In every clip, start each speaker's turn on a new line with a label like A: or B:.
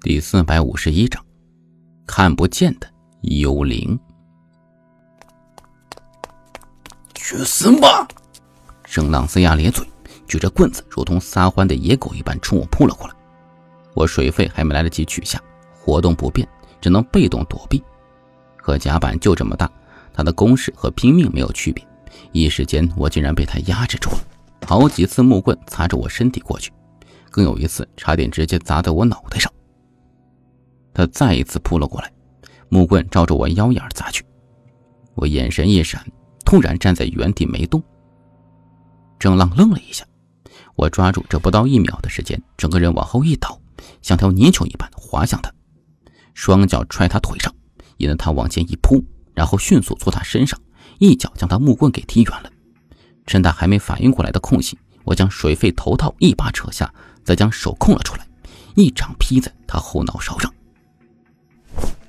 A: 第四百五十一章，看不见的幽灵。
B: 去死吧！
A: 圣浪龇牙咧嘴，举着棍子，如同撒欢的野狗一般冲我扑了过来。我水费还没来得及取下，活动不便，只能被动躲避。可甲板就这么大，他的攻势和拼命没有区别。一时间，我竟然被他压制住了。好几次木棍擦着我身体过去，更有一次差点直接砸在我脑袋上。他再一次扑了过来，木棍照着我腰眼砸去。我眼神一闪，突然站在原地没动。郑浪愣了一下，我抓住这不到一秒的时间，整个人往后一倒，像条泥鳅一般滑向他，双脚踹他腿上，引得他往前一扑，然后迅速从他身上一脚将他木棍给踢远了。趁他还没反应过来的空隙，我将水肺头套一把扯下，再将手空了出来，一掌劈在他后脑勺上。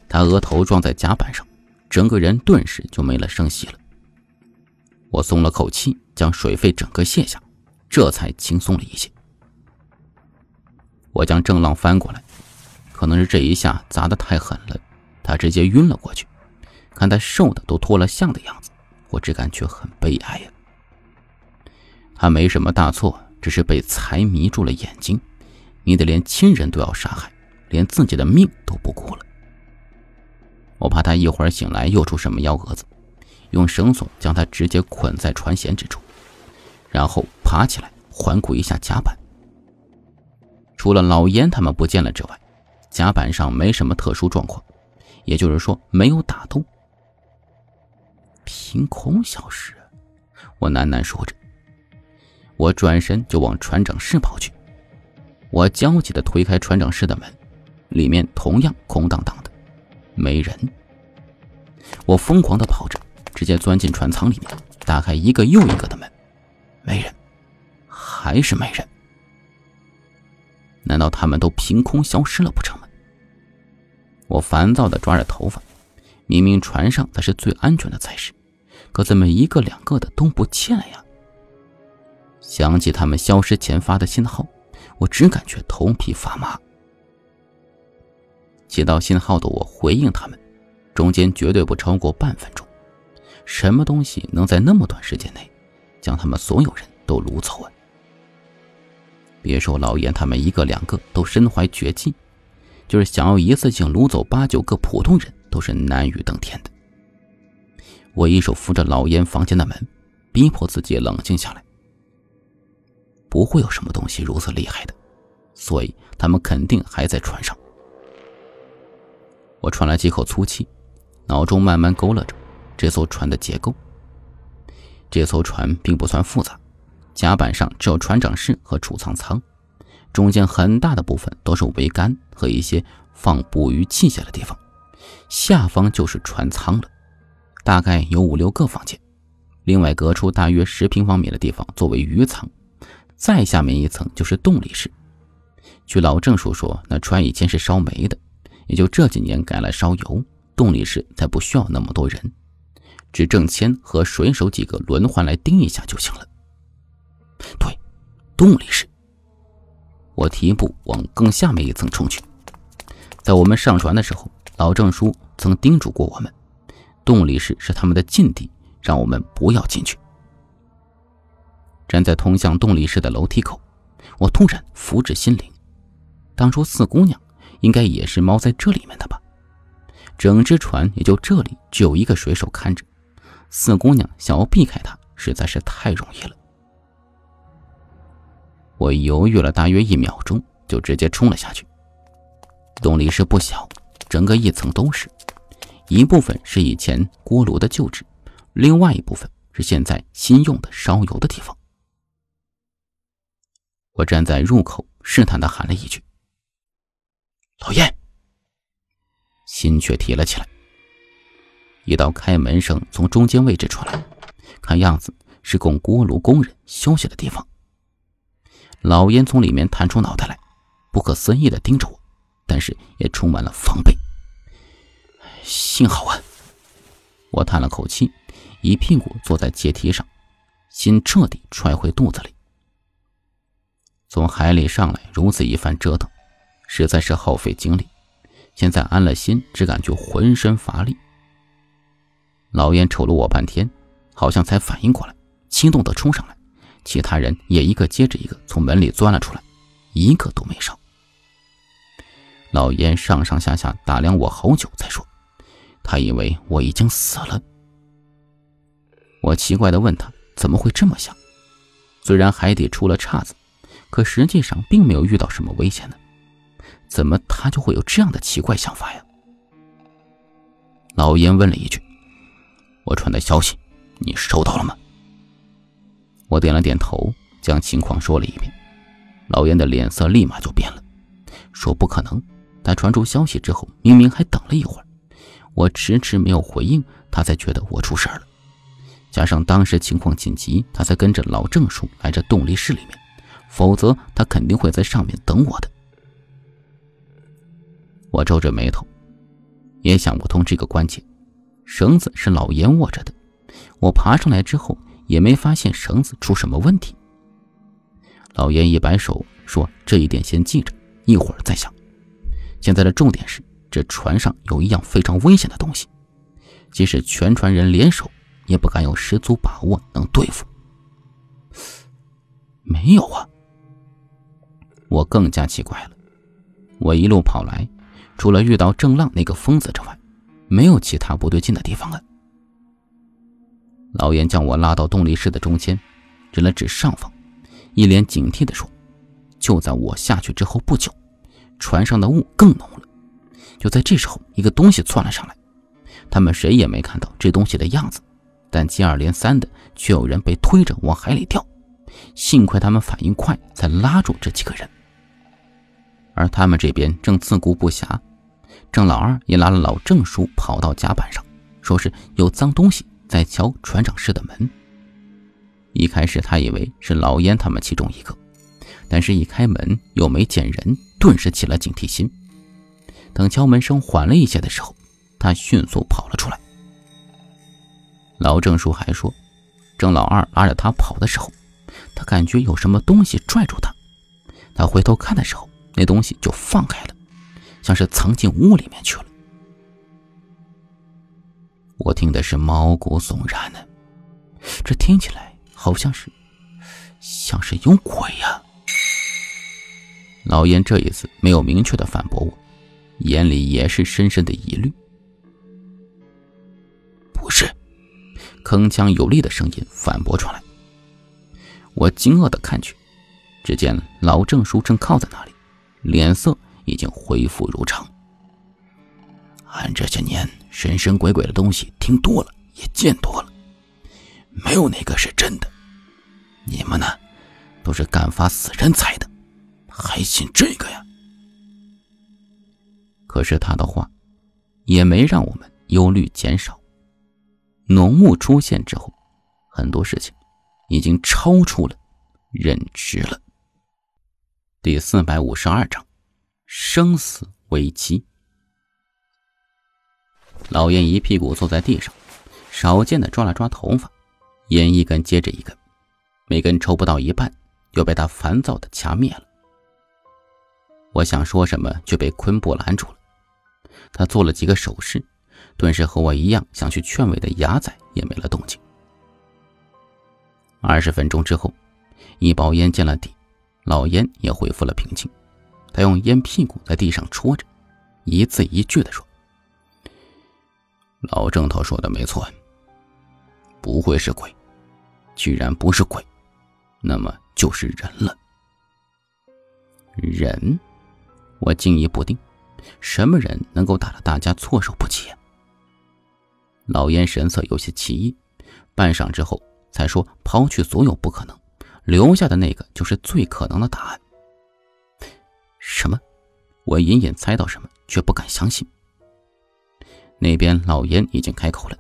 A: 他额头撞在甲板上，整个人顿时就没了声息了。我松了口气，将水费整个卸下，这才轻松了一些。我将郑浪翻过来，可能是这一下砸得太狠了，他直接晕了过去。看他瘦的都脱了相的样子，我只感觉很悲哀呀。他没什么大错，只是被财迷住了眼睛，迷得连亲人都要杀害，连自己的命都不顾了。我怕他一会儿醒来又出什么幺蛾子，用绳索将他直接捆在船舷之处，然后爬起来环顾一下甲板。除了老严他们不见了之外，甲板上没什么特殊状况，也就是说没有打斗。凭空消失，我喃喃说着。我转身就往船长室跑去，我焦急地推开船长室的门，里面同样空荡荡的。没人，我疯狂的跑着，直接钻进船舱里面，打开一个又一个的门，没人，还是没人。难道他们都凭空消失了不成吗？我烦躁的抓着头发，明明船上才是最安全的才是，可怎么一个两个的都不见了呀？想起他们消失前发的信号，我只感觉头皮发麻。接到信号的我回应他们，中间绝对不超过半分钟。什么东西能在那么短时间内将他们所有人都掳走啊？别说老严他们一个两个都身怀绝技，就是想要一次性掳走八九个普通人都是难于登天的。我一手扶着老严房间的门，逼迫自己冷静下来。不会有什么东西如此厉害的，所以他们肯定还在船上。我喘了几口粗气，脑中慢慢勾勒着这艘船的结构。这艘船并不算复杂，甲板上只有船长室和储藏舱，中间很大的部分都是桅杆和一些放捕鱼器械的地方，下方就是船舱了，大概有五六个房间，另外隔出大约十平方米的地方作为鱼舱，再下面一层就是动力室。据老郑叔说，那船以前是烧煤的。也就这几年改了烧油，动力室才不需要那么多人，只郑谦和水手几个轮换来盯一下就行了。对，动力室。我提步往更下面一层冲去。在我们上船的时候，老郑叔曾叮嘱过我们，动力室是他们的禁地，让我们不要进去。站在通向动力室的楼梯口，我突然福至心灵，当初四姑娘。应该也是猫在这里面的吧？整只船也就这里只有一个水手看着，四姑娘想要避开他实在是太容易了。我犹豫了大约一秒钟，就直接冲了下去。动力是不小，整个一层都是，一部分是以前锅炉的旧址，另外一部分是现在新用的烧油的地方。我站在入口，试探的喊了一句。老燕，心却提了起来。一道开门声从中间位置传来，看样子是供锅炉工人休息的地方。老燕从里面探出脑袋来，不可思议的盯着我，但是也充满了防备。幸好啊！我叹了口气，一屁股坐在阶梯上，心彻底揣回肚子里。从海里上来，如此一番折腾。实在是耗费精力。现在安了心，只感觉浑身乏力。老严瞅了我半天，好像才反应过来，激动的冲上来，其他人也一个接着一个从门里钻了出来，一个都没少。老严上上下下打量我好久，才说：“他以为我已经死了。”我奇怪的问他：“怎么会这么想？虽然海底出了岔子，可实际上并没有遇到什么危险呢，怎么他就会有这样的奇怪想法呀？”老严问了一句：“我传的消息，你收到了吗？”我点了点头，将情况说了一遍。老严的脸色立马就变了，说：“不可能。”他传出消息之后，明明还等了一会儿，我迟迟没有回应，他才觉得我出事儿了。加上当时情况紧急，他才跟着老郑叔来这动力室里面，否则他肯定会在上面等我的。我皱着眉头，也想不通这个关节，绳子是老严握着的，我爬上来之后也没发现绳子出什么问题。老严一摆手说：“这一点先记着，一会儿再想。现在的重点是，这船上有一样非常危险的东西，即使全船人联手。”也不敢有十足把握能对付。没有啊！我更加奇怪了。我一路跑来，除了遇到郑浪那个疯子之外，没有其他不对劲的地方了。老严将我拉到动力室的中间，指了指上方，一脸警惕地说：“就在我下去之后不久，船上的雾更浓了。就在这时候，一个东西窜了上来，他们谁也没看到这东西的样子。”但接二连三的，却有人被推着往海里掉，幸亏他们反应快，才拉住这几个人。而他们这边正自顾不暇，郑老二也拉了老郑叔跑到甲板上，说是有脏东西在敲船长室的门。一开始他以为是老烟他们其中一个，但是一开门又没见人，顿时起了警惕心。等敲门声缓了一些的时候，他迅速跑了出来。老郑叔还说，郑老二拉着他跑的时候，他感觉有什么东西拽住他。他回头看的时候，那东西就放开了，像是藏进屋里面去了。我听的是毛骨悚然的，这听起来好像是，像是有鬼呀。老严这一次没有明确的反驳我，眼里也是深深的疑虑。
B: 不是。
A: 铿锵有力的声音反驳传来，我惊愕的看去，只见老郑叔正靠在那里，脸色已经恢复如常。
B: 俺这些年神神鬼鬼的东西听多了，也见多了，没有哪个是真的。你们呢，都是干发死人财的，还信这个呀？
A: 可是他的话，也没让我们忧虑减少。浓雾出现之后，很多事情已经超出了认知了。第四百五十二章，生死危机。老烟一屁股坐在地上，少见的抓了抓头发，烟一根接着一根，每根抽不到一半，就被他烦躁的掐灭了。我想说什么，却被昆布拦住了。他做了几个手势。顿时和我一样想去劝慰的牙仔也没了动静。二十分钟之后，一包烟见了底，老烟也恢复了平静。他用烟屁股在地上戳着，一字一句地说：“
B: 老郑头说的没错，不会是鬼。既然不是鬼，那么就是人了。
A: 人？我惊疑不定，什么人能够打得大家措手不及？”老烟神色有些奇异，半晌之后才说：“抛去所有不可能，留下的那个就是最可能的答案。”什么？我隐隐猜到什么，却不敢相信。那边老严已经开口了，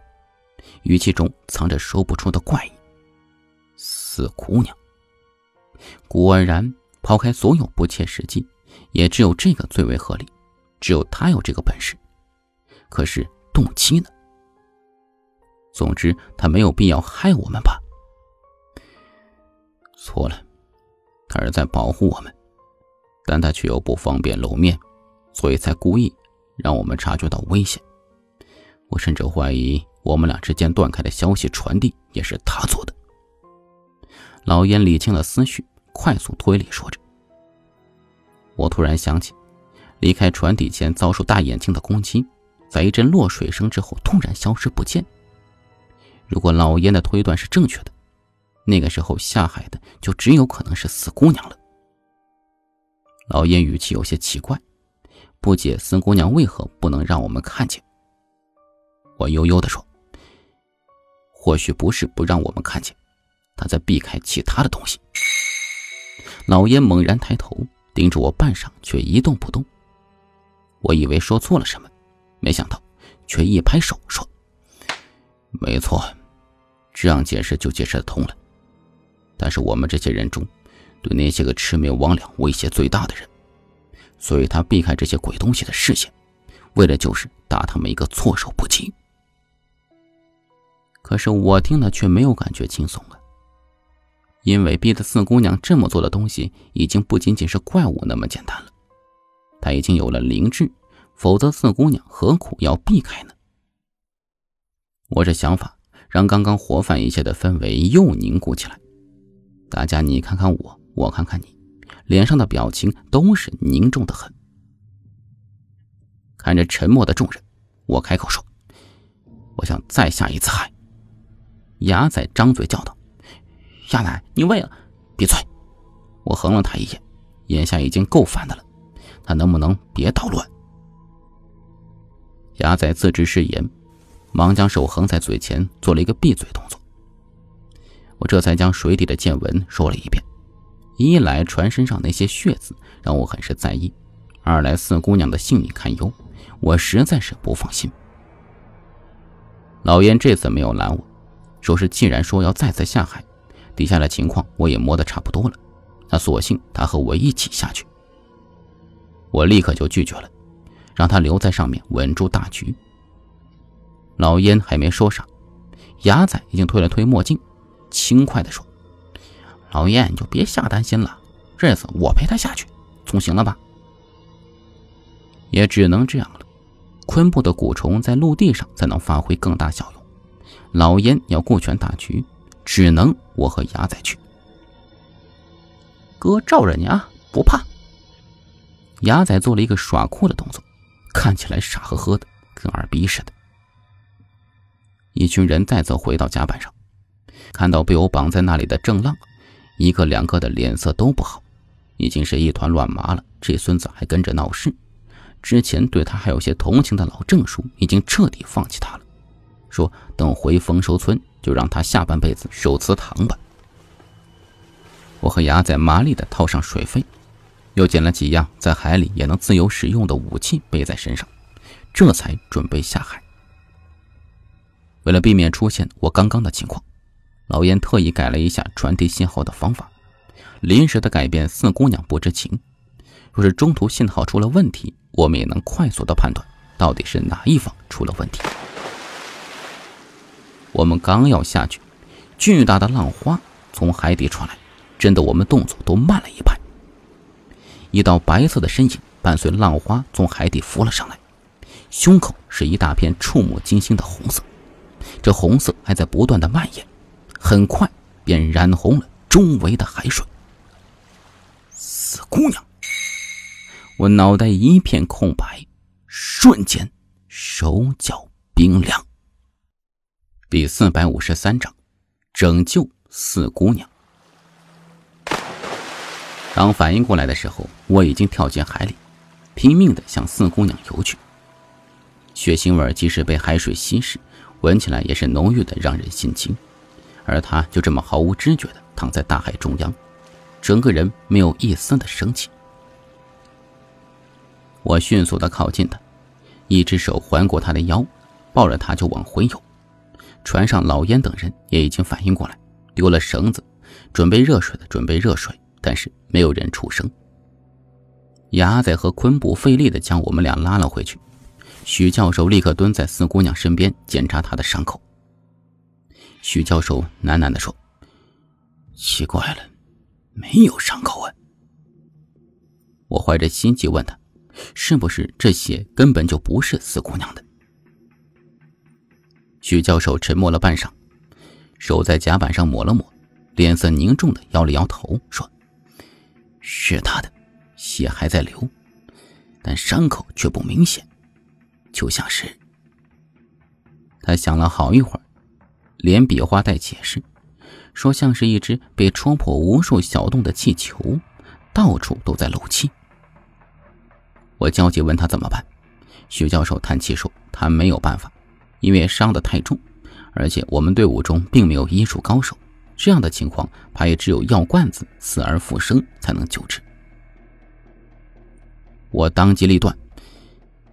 A: 语气中藏着说不出的怪异：“死姑娘。”果然，抛开所有不切实际，也只有这个最为合理，只有他有这个本事。可是动机呢？总之，他没有必要害我们吧？
B: 错了，他是在保护我们。
A: 但他却又不方便露面，所以才故意让我们察觉到危险。我甚至怀疑，我们俩之间断开的消息传递也是他做的。老烟理清了思绪，快速推理说着。我突然想起，离开船底前遭受大眼睛的攻击，在一阵落水声之后突然消失不见。如果老烟的推断是正确的，那个时候下海的就只有可能是四姑娘了。老烟语气有些奇怪，不解孙姑娘为何不能让我们看见。我悠悠地说：“或许不是不让我们看见，他在避开其他的东西。”老烟猛然抬头，盯着我半晌，却一动不动。我以为说错了什么，没想到却一拍手说：“没错，这样解释就解释得通了。但是我们这些人中……”对那些个魑魅魍魉威胁最大的人，所以他避开这些鬼东西的视线，为的就是打他们一个措手不及。可是我听了却没有感觉轻松啊，因为逼得四姑娘这么做的东西，已经不仅仅是怪物那么简单了，她已经有了灵智，否则四姑娘何苦要避开呢？我这想法让刚刚活泛一些的氛围又凝固起来，大家你看看我。我看看你，脸上的表情都是凝重的很。看着沉默的众人，我开口说：“我想再下一次海。”牙仔张嘴叫道：“亚奶，你为了……闭嘴！”我横了他一眼，眼下已经够烦的了，他能不能别捣乱？牙仔自知失言，忙将手横在嘴前，做了一个闭嘴动作。我这才将水底的见闻说了一遍。一来船身上那些血渍让我很是在意，二来四姑娘的性命堪忧，我实在是不放心。老燕这次没有拦我，说是既然说要再次下海，底下的情况我也摸得差不多了，那索性他和我一起下去。我立刻就拒绝了，让他留在上面稳住大局。老燕还没说啥，牙仔已经推了推墨镜，轻快地说。老燕，你就别瞎担心了，这次我陪他下去，总行了吧？也只能这样了。昆布的蛊虫在陆地上才能发挥更大效用，老燕要顾全大局，只能我和牙仔去。哥罩着你啊，不怕。牙仔做了一个耍酷的动作，看起来傻呵呵的，跟二逼似的。一群人再次回到甲板上，看到被我绑在那里的郑浪。一个两个的脸色都不好，已经是一团乱麻了。这孙子还跟着闹事，之前对他还有些同情的老郑叔已经彻底放弃他了，说等回丰收村就让他下半辈子守祠堂吧。我和牙仔麻利的套上水费，又捡了几样在海里也能自由使用的武器背在身上，这才准备下海。为了避免出现我刚刚的情况。老燕特意改了一下传递信号的方法，临时的改变四姑娘不知情。若是中途信号出了问题，我们也能快速的判断到底是哪一方出了问题。我们刚要下去，巨大的浪花从海底传来，震得我们动作都慢了一拍。一道白色的身影伴随浪花从海底浮了上来，胸口是一大片触目惊心的红色，这红色还在不断的蔓延。很快便染红了周围的海水。死姑娘！我脑袋一片空白，瞬间手脚冰凉。第四百五十三章：拯救四姑娘。当反应过来的时候，我已经跳进海里，拼命的向四姑娘游去。血腥味即使被海水稀释，闻起来也是浓郁的，让人心惊。而他就这么毫无知觉地躺在大海中央，整个人没有一丝的生气。我迅速地靠近他，一只手环过他的腰，抱着他就往回游。船上老烟等人也已经反应过来，丢了绳子，准备热水的准备热水，但是没有人出声。牙仔和昆布费力地将我们俩拉了回去。许教授立刻蹲在四姑娘身边检查她的伤口。许教授喃喃地说：“奇怪了，没有伤口啊。”我怀着心急问他：“是不是这血根本就不是四姑娘的？”许教授沉默了半晌，手在甲板上抹了抹，脸色凝重的摇了摇头，说：“是她的，血还在流，但伤口却不明显，就像是……”他想了好一会儿，连比划带解释，说：“像是一只被戳破无数小洞的气球，到处都在漏气。”我焦急问他怎么办，徐教授叹气说：“他没有办法，因为伤得太重，而且我们队伍中并没有医术高手，这样的情况怕也只有药罐子死而复生才能救治。”我当机立断：“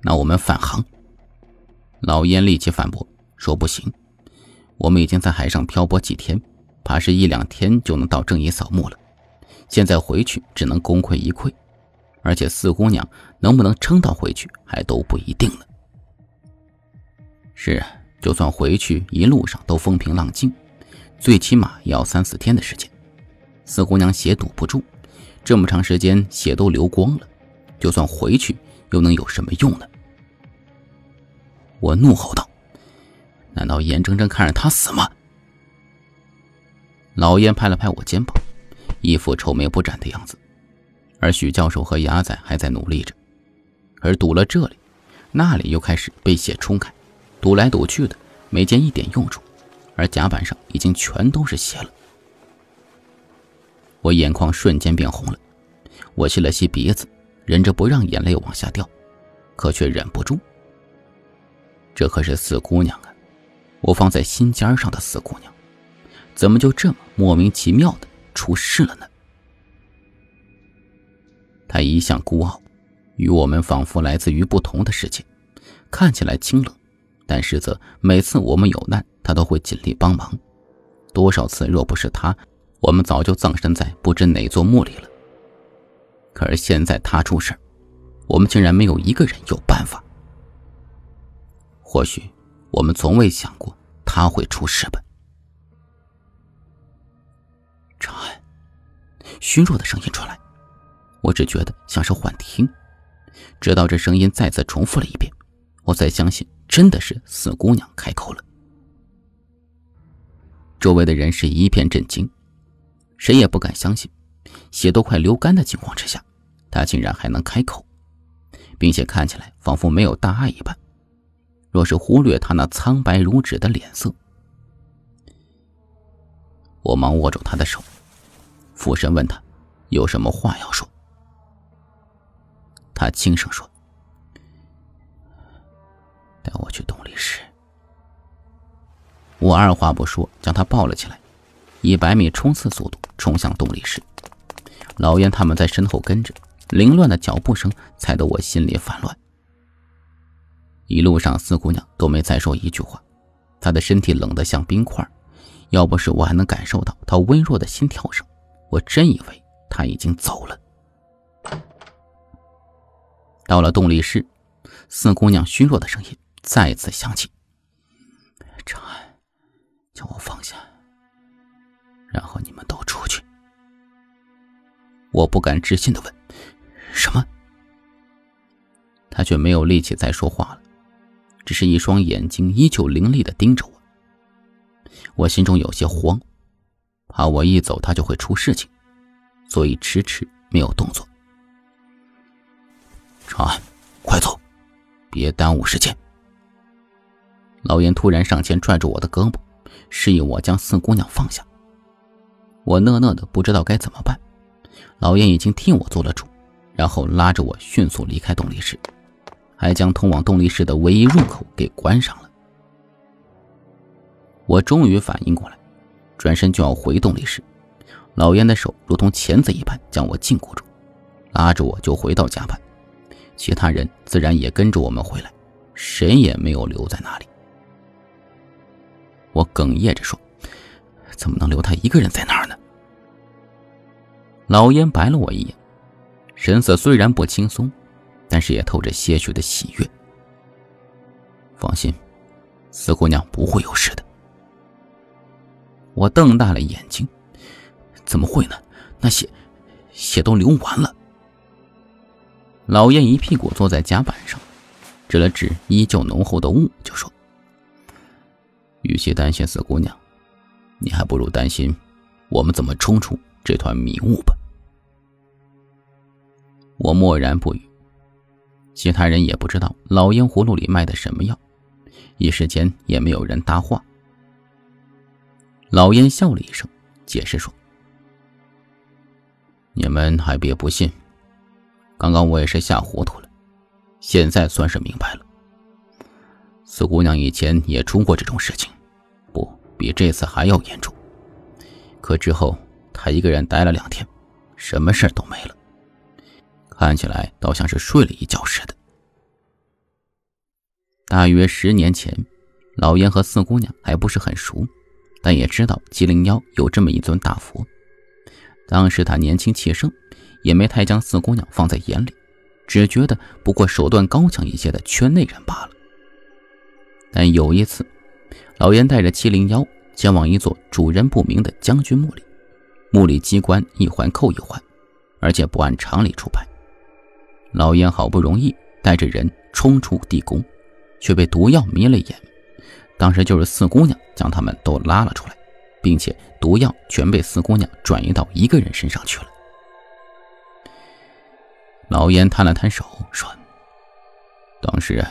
A: 那我们返航。”老燕立即反驳说：“不行，我们已经在海上漂泊几天，怕是一两天就能到正义扫墓了，现在回去只能功亏一篑。”而且四姑娘能不能撑到回去还都不一定呢。是啊，就算回去一路上都风平浪静，最起码也要三四天的时间。四姑娘血堵不住，这么长时间血都流光了，就算回去又能有什么用呢？我怒吼道：“难道眼睁睁看着他死吗？”老燕拍了拍我肩膀，一副愁眉不展的样子。而许教授和牙仔还在努力着，而堵了这里，那里又开始被血冲开，堵来堵去的，没见一点用处，而甲板上已经全都是血了。我眼眶瞬间变红了，我吸了吸鼻子，忍着不让眼泪往下掉，可却忍不住。这可是四姑娘，我放在心尖上的四姑娘，怎么就这么莫名其妙的出事了呢？他一向孤傲，与我们仿佛来自于不同的世界，看起来清冷，但实则每次我们有难，他都会尽力帮忙。多少次若不是他，我们早就葬身在不知哪座墓里了。可是现在他出事我们竟然没有一个人有办法。或许我们从未想过他会出事吧。长安，虚弱的声音传来。我只觉得像是幻听，直到这声音再次重复了一遍，我才相信真的是四姑娘开口了。周围的人是一片震惊，谁也不敢相信，血都快流干的情况之下，她竟然还能开口，并且看起来仿佛没有大碍一般。若是忽略他那苍白如纸的脸色，我忙握住他的手，俯身问他有什么话要说。他轻声说：“带我去动力室。”我二话不说，将他抱了起来，以百米冲刺速度冲向动力室。老燕他们在身后跟着，凌乱的脚步声踩得我心里烦乱。一路上，四姑娘都没再说一句话，她的身体冷得像冰块，要不是我还能感受到她微弱的心跳声，我真以为她已经走了。到了动力室，四姑娘虚弱的声音再次响起：“长安，将我放下，然后你们都出去。”我不敢置信的问：“什么？”他却没有力气再说话了，只是一双眼睛依旧凌厉的盯着我。我心中有些慌，怕我一走他就会出事情，所以迟迟没有动作。长安，快走，别耽误时间。老严突然上前拽住我的胳膊，示意我将四姑娘放下。我讷讷的不知道该怎么办。老严已经替我做了主，然后拉着我迅速离开动力室，还将通往动力室的唯一入口给关上了。我终于反应过来，转身就要回动力室，老烟的手如同钳子一般将我禁锢住，拉着我就回到甲板。其他人自然也跟着我们回来，谁也没有留在那里。我哽咽着说：“怎么能留他一个人在那儿呢？”老烟白了我一眼，神色虽然不轻松，但是也透着些许的喜悦。放心，四姑娘不会有事的。我瞪大了眼睛：“怎么会呢？那血，血都流完了。”老燕一屁股坐在甲板上，指了指依旧浓厚的雾，就说：“与其担心四姑娘，你还不如担心我们怎么冲出这团迷雾吧。”我默然不语，其他人也不知道老烟葫芦里卖的什么药，一时间也没有人搭话。老烟笑了一声，解释说：“你们还别不信，刚刚我也是吓糊涂了，现在算是明白了。四姑娘以前也出过这种事情，不比这次还要严重。可之后她一个人待了两天，什么事都没了。”看起来倒像是睡了一觉似的。大约十年前，老严和四姑娘还不是很熟，但也知道七零幺有这么一尊大佛。当时他年轻气盛，也没太将四姑娘放在眼里，只觉得不过手段高强一些的圈内人罢了。但有一次，老严带着七零幺前往一座主人不明的将军墓里，墓里机关一环扣一环，而且不按常理出牌。老燕好不容易带着人冲出地宫，却被毒药迷了眼。当时就是四姑娘将他们都拉了出来，并且毒药全被四姑娘转移到一个人身上去了。老燕摊了摊手说：“当时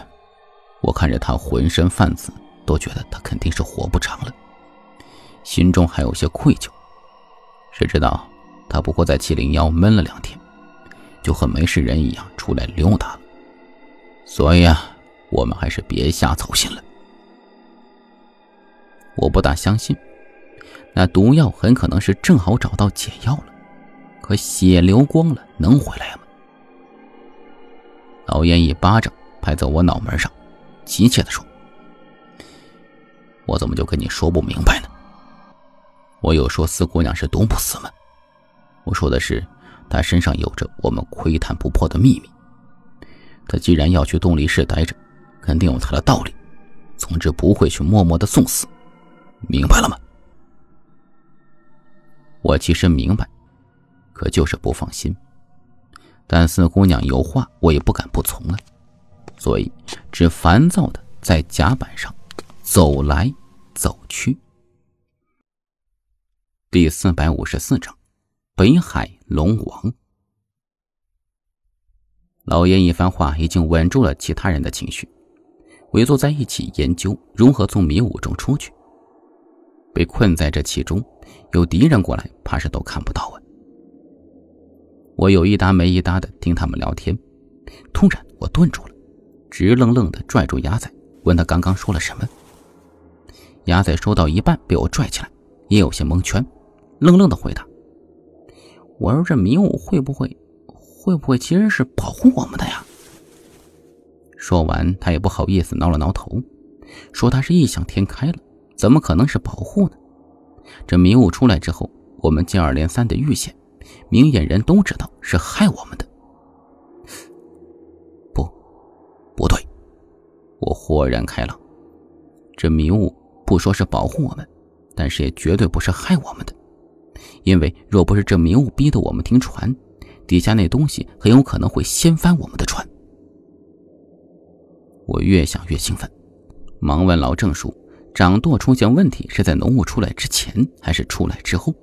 A: 我看着他浑身泛紫，都觉得他肯定是活不长了，心中还有些愧疚。谁知道他不过在七零幺闷了两天。”就和没事人一样出来溜达了，所以啊，我们还是别瞎操心了。我不大相信，那毒药很可能是正好找到解药了，可血流光了，能回来吗？老燕一巴掌拍在我脑门上，急切地说：“我怎么就跟你说不明白呢？我有说四姑娘是毒不死吗？我说的是。”他身上有着我们窥探不破的秘密。他既然要去动力室待着，肯定有他的道理。总之不会去默默的送死，明白了吗？我其实明白，可就是不放心。但四姑娘有话，我也不敢不从啊，所以只烦躁的在甲板上走来走去。第四百五十四章。北海龙王，老爷一番话已经稳住了其他人的情绪，围坐在一起研究如何从迷雾中出去。被困在这其中，有敌人过来，怕是都看不到啊！我有一搭没一搭的听他们聊天，突然我顿住了，直愣愣的拽住鸭仔，问他刚刚说了什么。鸭仔说到一半被我拽起来，也有些蒙圈，愣愣的回答。我说：“这迷雾会不会，会不会其实是保护我们的呀？”说完，他也不好意思挠了挠头，说：“他是异想天开了，怎么可能是保护呢？这迷雾出来之后，我们接二连三的遇险，明眼人都知道是害我们的。不，不对，我豁然开朗，这迷雾不说是保护我们，但是也绝对不是害我们的。”因为若不是这迷雾逼得我们停船，底下那东西很有可能会掀翻我们的船。我越想越兴奋，忙问老郑叔：“掌舵出现问题是在浓雾出来之前，还是出来之后？”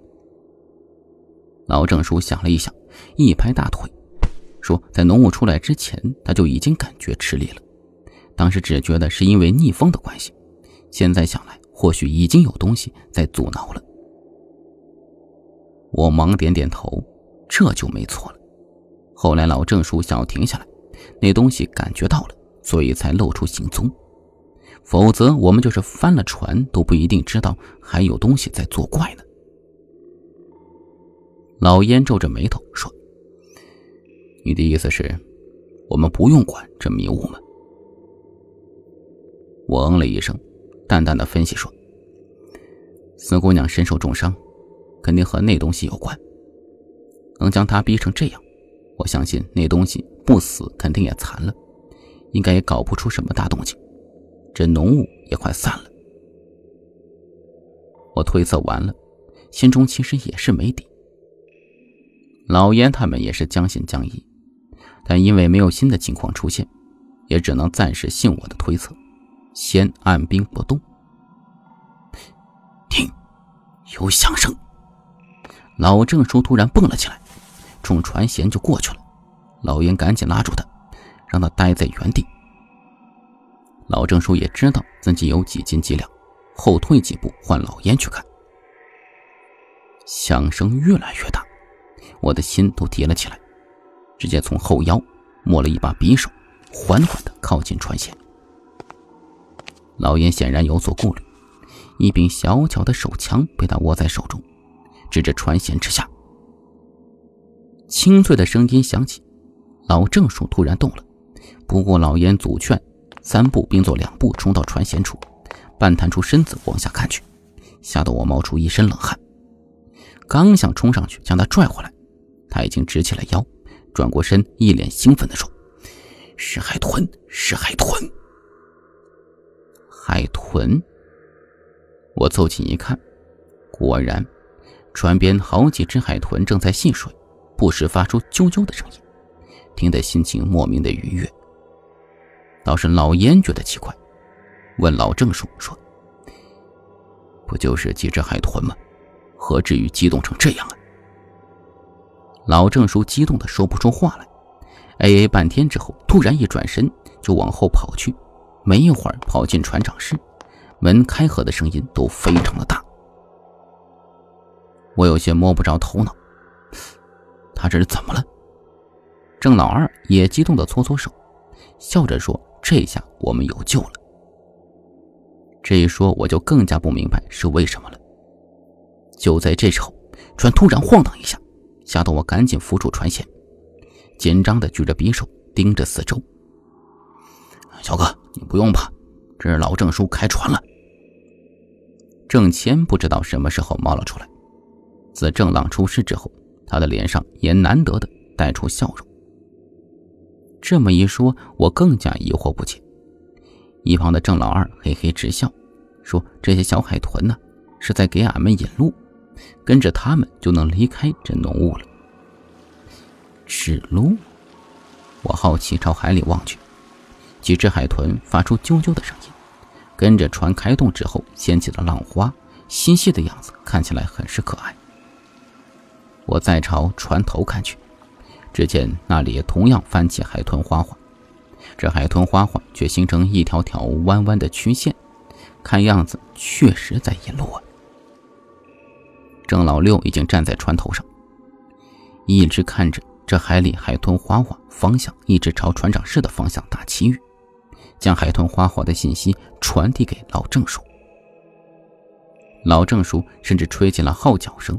A: 老郑叔想了一想，一拍大腿，说：“在浓雾出来之前，他就已经感觉吃力了。当时只觉得是因为逆风的关系，现在想来，或许已经有东西在阻挠了。”我忙点点头，这就没错了。后来老郑叔想要停下来，那东西感觉到了，所以才露出行踪。否则我们就是翻了船，都不一定知道还有东西在作怪呢。老烟皱着眉头说：“你的意思是，我们不用管这迷雾吗？”我嗯了一声，淡淡的分析说：“四姑娘身受重伤。”肯定和那东西有关，能将他逼成这样，我相信那东西不死肯定也残了，应该也搞不出什么大动静，这浓雾也快散了。我推测完了，心中其实也是没底。老严他们也是将信将疑，但因为没有新的情况出现，也只能暂时信我的推测，先按兵不动。
B: 听，有响声。
A: 老郑叔突然蹦了起来，冲船舷就过去了。老严赶紧拉住他，让他待在原地。老郑叔也知道自己有几斤几两，后退几步，换老烟去看。响声越来越大，我的心都提了起来，直接从后腰摸了一把匕首，缓缓的靠近船舷。老严显然有所顾虑，一柄小巧的手枪被他握在手中，指着船舷之下。清脆的声音响起，老郑叔突然动了，不顾老严阻劝，三步并作两步冲到船舷处，半探出身子往下看去，吓得我冒出一身冷汗。刚想冲上去将他拽回来，他已经直起了腰，转过身，一脸兴奋地说：“
B: 是海豚，是海豚，
A: 海豚！”我凑近一看，果然，船边好几只海豚正在戏水，不时发出啾啾的声音，听得心情莫名的愉悦。倒是老烟觉得奇怪，问老郑叔说：“
B: 不就是几只海豚吗？”何至于激动成这样啊！
A: 老郑叔激动的说不出话来，A A 半天之后，突然一转身就往后跑去，没一会儿跑进船长室，门开合的声音都非常的大。我有些摸不着头脑，他这是怎么了？郑老二也激动的搓搓手，笑着说：“这下我们有救了。”这一说，我就更加不明白是为什么了。就在这时候，船突然晃荡一下，吓得我赶紧扶住船舷，紧张的举着匕首盯着四周。
B: 小哥，你不用怕，这是老郑叔开船了。
A: 郑谦不知道什么时候冒了出来。自郑朗出事之后，他的脸上也难得的带出笑容。这么一说，我更加疑惑不解。一旁的郑老二嘿嘿直笑，说：“这些小海豚呢，是在给俺们引路。”跟着他们就能离开这浓雾了。指路，我好奇朝海里望去，几只海豚发出啾啾的声音，跟着船开动之后掀起的浪花，嬉戏的样子看起来很是可爱。我再朝船头看去，只见那里同样翻起海豚花环，这海豚花环却形成一条条弯弯的曲线，看样子确实在引路啊。郑老六已经站在船头上，一直看着这海里海豚花花方向，一直朝船长室的方向打旗语，将海豚花花的信息传递给老郑叔。老郑叔甚至吹起了号角声，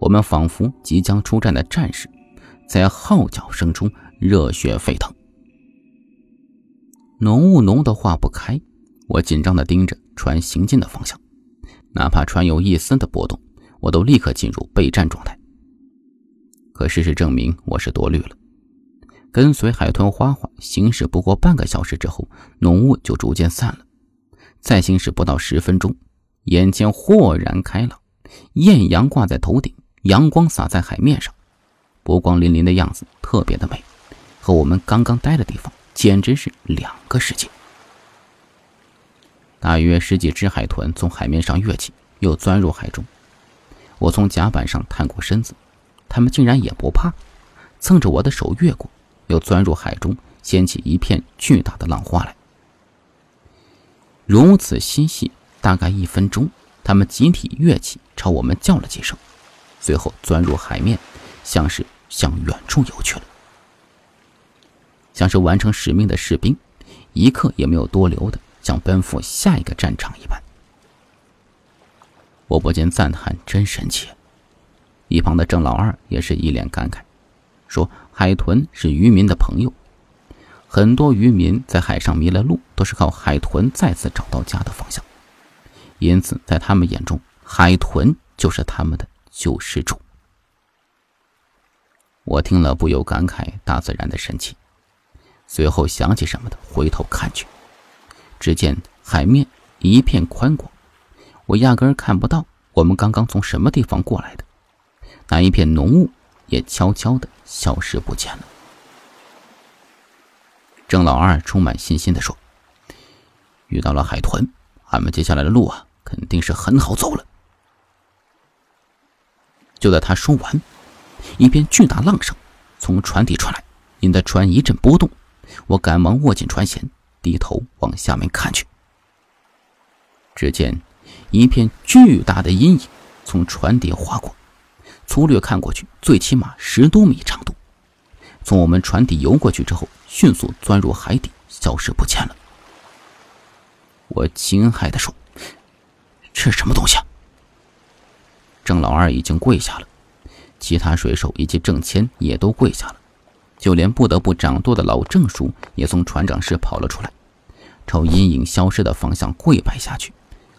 A: 我们仿佛即将出战的战士，在号角声中热血沸腾。浓雾浓得化不开，我紧张地盯着船行进的方向，哪怕船有一丝的波动。我都立刻进入备战状态。可事实证明，我是多虑了。跟随海豚花花行驶不过半个小时之后，浓雾就逐渐散了。再行驶不到十分钟，眼前豁然开朗，艳阳挂在头顶，阳光洒在海面上，波光粼粼的样子特别的美，和我们刚刚待的地方简直是两个世界。大约十几只海豚从海面上跃起，又钻入海中。我从甲板上探过身子，他们竟然也不怕，蹭着我的手越过，又钻入海中，掀起一片巨大的浪花来。如此嬉戏，大概一分钟，他们集体跃起，朝我们叫了几声，随后钻入海面，像是向远处游去了，像是完成使命的士兵，一刻也没有多留的，像奔赴下一个战场一般。我不禁赞叹：“真神奇！”一旁的郑老二也是一脸感慨，说：“海豚是渔民的朋友，很多渔民在海上迷了路，都是靠海豚再次找到家的方向。因此，在他们眼中，海豚就是他们的救世主。”我听了不由感慨大自然的神奇，随后想起什么的，回头看去，只见海面一片宽广。我压根看不到我们刚刚从什么地方过来的，那一片浓雾也悄悄的消失不见了。郑老二充满信心的说：“遇到了海豚，俺们接下来的路啊，肯定是很好走了。”就在他说完，一片巨大浪声从船底传来，引得船一阵波动。我赶忙握紧船舷，低头往下面看去。只见一片巨大的阴影从船底划过，粗略看过去，最起码十多米长度。从我们船底游过去之后，迅速钻入海底，消失不见了。我惊骇地说：“这是什么东西？”啊？”郑老二已经跪下了，其他水手以及郑谦也都跪下了，就连不得不掌舵的老郑叔也从船长室跑了出来，朝阴影消失的方向跪拜下去，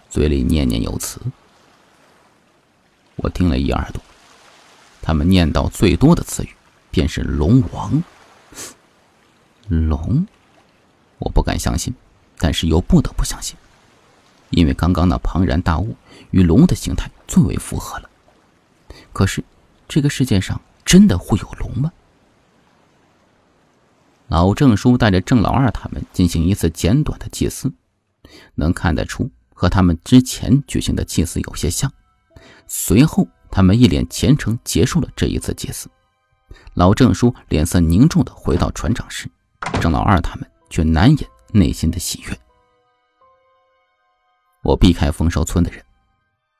A: 嘴里念念有词。我听了一耳朵，他们念叨最多的词语便是“龙王”。龙，我不敢相信，但是又不得不相信。因为刚刚那庞然大物与龙的形态最为符合了。可是，这个世界上真的会有龙吗？老郑叔带着郑老二他们进行一次简短的祭祀，能看得出和他们之前举行的祭祀有些像。随后，他们一脸虔诚结束了这一次祭祀。老郑叔脸色凝重的回到船长室，郑老二他们却难掩内心的喜悦。我避开丰收村的人，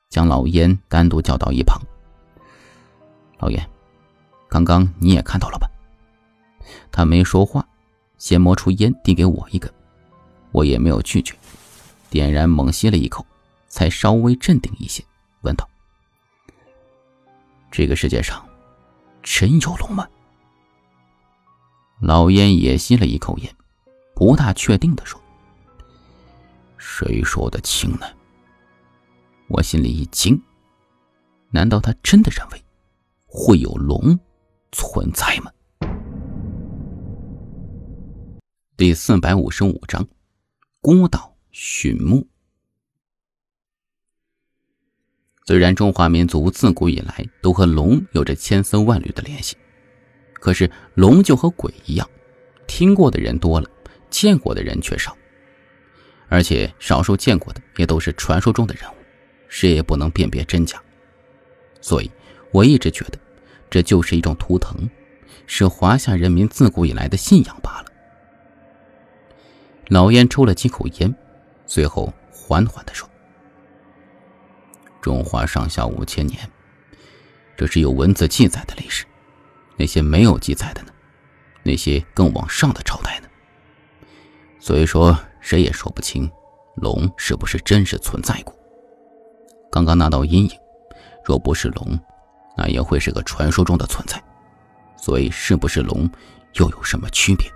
A: 将老烟单独叫到一旁。老烟，刚刚你也看到了吧？他没说话，先摸出烟递给我一根，我也没有拒绝，点燃猛吸了一口，才稍微镇定一些，问道：“这个世界上真有龙吗？”老烟也吸了一口烟，不大确定的说。谁说的轻呢？我心里一惊，难道他真的认为会有龙存在吗？第四百五十五章，孤岛寻墓。虽然中华民族自古以来都和龙有着千丝万缕的联系，可是龙就和鬼一样，听过的人多了，见过的人却少。而且少数见过的也都是传说中的人物，谁也不能辨别真假。所以我一直觉得，这就是一种图腾，是华夏人民自古以来的信仰罢了。老烟抽了几口烟，随后缓缓地说：“中华上下五千年，这是有文字记载的历史。那些没有记载的呢？那些更往上的朝代呢？所以说。”谁也说不清，龙是不是真实存在过。刚刚那道阴影，若不是龙，那也会是个传说中的存在。所以，是不是龙，又有什么区别？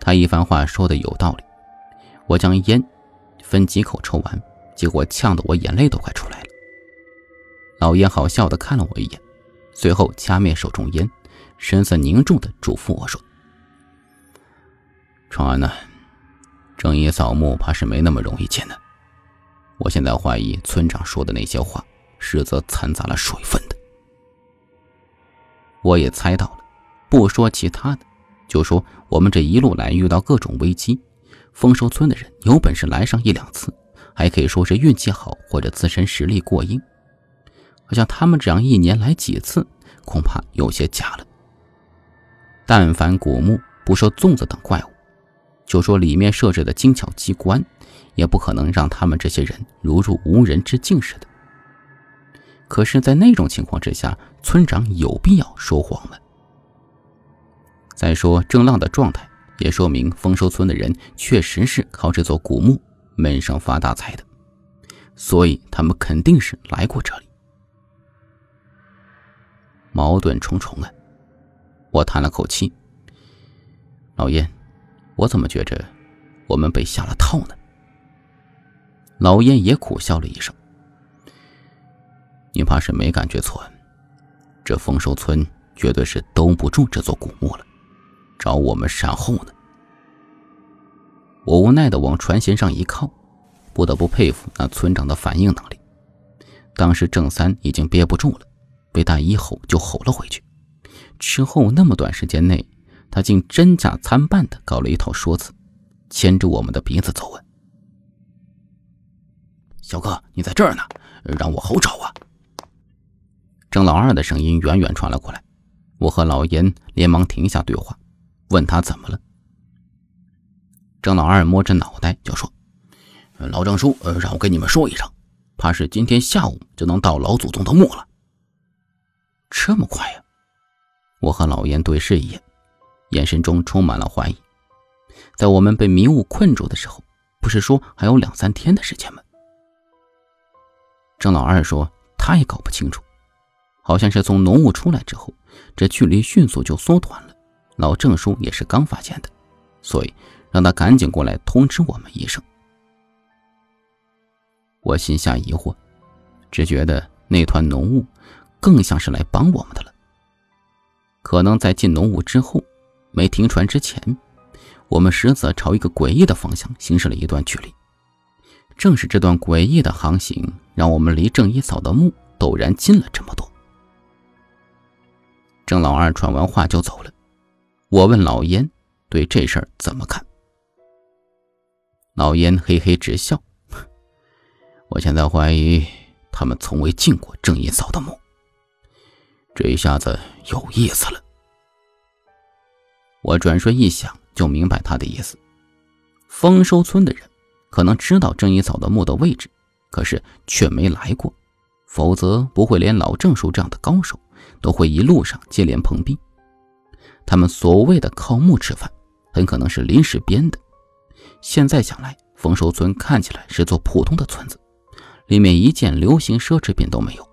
A: 他一番话说的有道理。我将烟分几口抽完，结果呛得我眼泪都快出来了。老烟好笑的看了我一眼，随后掐灭手中烟，神色凝重的嘱咐我说。长安呢？正义扫墓怕是没那么容易见的。我现在怀疑村长说的那些话，实则掺杂了水分的。我也猜到了，不说其他的，就说我们这一路来遇到各种危机，丰收村的人有本事来上一两次，还可以说是运气好或者自身实力过硬。好像他们这样一年来几次，恐怕有些假了。但凡古墓不受粽子等怪物。就说里面设置的精巧机关，也不可能让他们这些人如入无人之境似的。可是，在那种情况之下，村长有必要说谎吗？再说郑浪的状态，也说明丰收村的人确实是靠这座古墓闷声发大财的，所以他们肯定是来过这里。矛盾重重啊！我叹了口气，老燕。我怎么觉着我们被下了套呢？老燕也苦笑了一声：“你怕是没感觉错，这丰收村绝对是兜不住这座古墓了，找我们善后呢。”我无奈的往船舷上一靠，不得不佩服那村长的反应能力。当时郑三已经憋不住了，被大一吼就吼了回去。之后那么短时间内。他竟真假参半的搞了一套说辞，牵着我们的鼻子走问：“
B: 小哥，你在这儿呢，让我好找啊！”
A: 郑老二的声音远远传了过来，我和老严连忙停下对话，问他怎么了。郑老二摸着脑袋就说：“
B: 老郑叔，让我跟你们说一声，怕是今天下午就能到老祖宗的墓了。”
A: 这么快呀！我和老严对视一眼。眼神中充满了怀疑。在我们被迷雾困住的时候，不是说还有两三天的时间吗？郑老二说他也搞不清楚，好像是从浓雾出来之后，这距离迅速就缩短了。老郑叔也是刚发现的，所以让他赶紧过来通知我们一声。我心下疑惑，只觉得那团浓雾更像是来帮我们的了。可能在进浓雾之后。没停船之前，我们实则朝一个诡异的方向行驶了一段距离。正是这段诡异的航行，让我们离郑一嫂的墓陡然近了这么多。郑老二传完话就走了。我问老烟对这事儿怎么看？老烟嘿嘿直笑：“
B: 我现在怀疑他们从未进过郑一嫂的墓。这一下子有意思了。”
A: 我转瞬一想，就明白他的意思。丰收村的人可能知道郑一嫂的墓的位置，可是却没来过，否则不会连老郑叔这样的高手都会一路上接连碰壁。他们所谓的靠墓吃饭，很可能是临时编的。现在想来，丰收村看起来是座普通的村子，里面一件流行奢侈品都没有，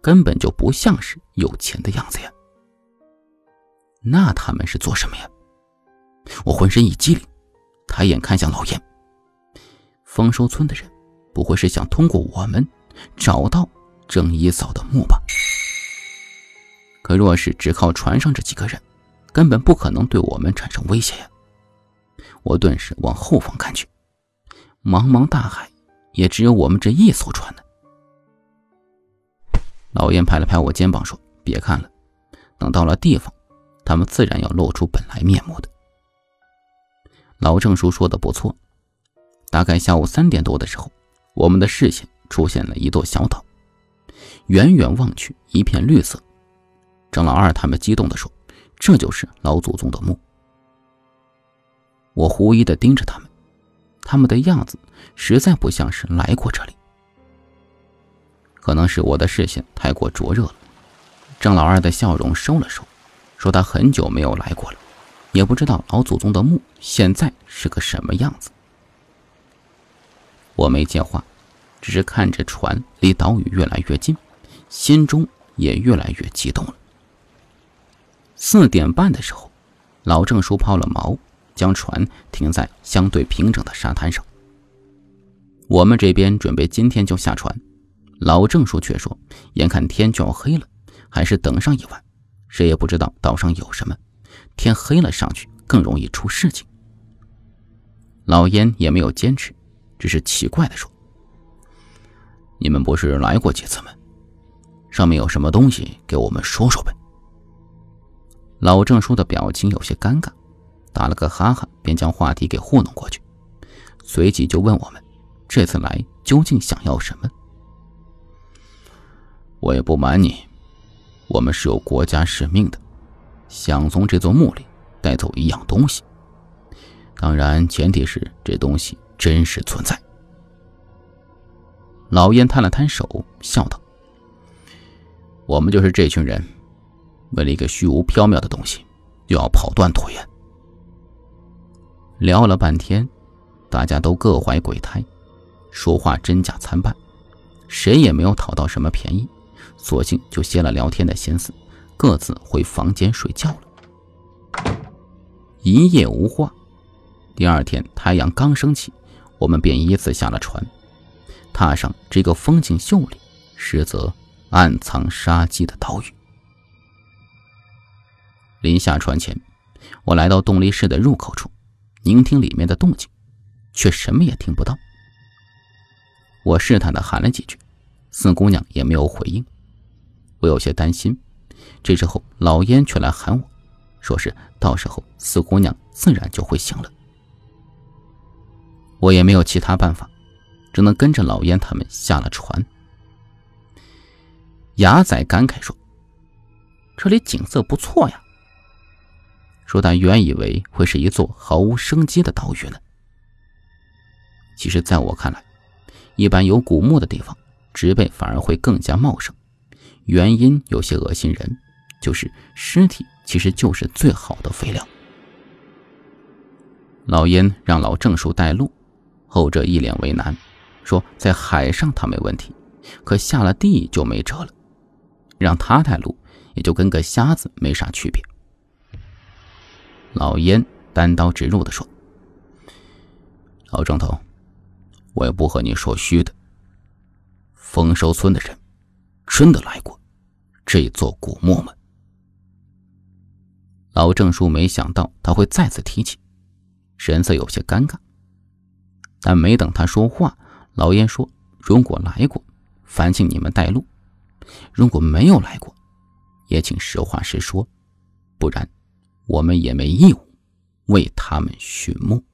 A: 根本就不像是有钱的样子呀。那他们是做什么呀？我浑身一激灵，抬眼看向老燕。丰收村的人，不会是想通过我们找到郑一嫂的墓吧？可若是只靠船上这几个人，根本不可能对我们产生威胁呀！我顿时往后方看去，茫茫大海，也只有我们这一艘船呢。老燕拍了拍我肩膀说：“别看了，等到了地方。”他们自然要露出本来面目的。老郑叔说的不错，大概下午三点多的时候，我们的视线出现了一座小岛，远远望去一片绿色。郑老二他们激动地说：“这就是老祖宗的墓。”我狐疑地盯着他们，他们的样子实在不像是来过这里。可能是我的视线太过灼热了，郑老二的笑容收了收。说他很久没有来过了，也不知道老祖宗的墓现在是个什么样子。我没接话，只是看着船离岛屿越来越近，心中也越来越激动了。四点半的时候，老郑叔抛了锚，将船停在相对平整的沙滩上。我们这边准备今天就下船，老郑叔却说，眼看天就要黑了，还是等上一晚。谁也不知道岛上有什么，天黑了上去更容易出事情。老烟也没有坚持，只是奇怪的说：“
B: 你们不是来过几次吗？上面有什么东西，给我们说说呗。”
A: 老郑叔的表情有些尴尬，打了个哈哈，便将话题给糊弄过去，随即就问我们：“这次来究竟想要什么？”
B: 我也不瞒你。我们是有国家使命的，想从这座墓里带走一样东西。当然，前提是这东西真实存在。
A: 老燕摊了摊手，笑道：“
B: 我们就是这群人，为了一个虚无缥缈的东西，就要跑断腿呀！”
A: 聊了半天，大家都各怀鬼胎，说话真假参半，谁也没有讨到什么便宜。索性就歇了聊天的心思，各自回房间睡觉了。一夜无话。第二天太阳刚升起，我们便依次下了船，踏上这个风景秀丽、实则暗藏杀机的岛屿。临下船前，我来到动力室的入口处，聆听里面的动静，却什么也听不到。我试探的喊了几句，四姑娘也没有回应。我有些担心，这时候老烟却来喊我，说是到时候四姑娘自然就会醒了。我也没有其他办法，只能跟着老燕他们下了船。雅仔感慨说：“这里景色不错呀。”说他原以为会是一座毫无生机的岛屿呢。其实，在我看来，一般有古墓的地方，植被反而会更加茂盛。原因有些恶心人，就是尸体其实就是最好的肥料。老燕让老郑叔带路。后者一脸为难，说：“在海上他没问题，可下了地就没辙了。让他带路，也就跟个瞎子没啥区别。”老燕单刀直入地说：“老郑头，我也不和你说虚的。丰收村的人真的来过这座古墓吗？”老郑叔没想到他会再次提起，神色有些尴尬。但没等他说话，老爷说：“如果来过，烦请你们带路；如果没有来过，也请实话实说，不然我们也没义务为他们寻墓。”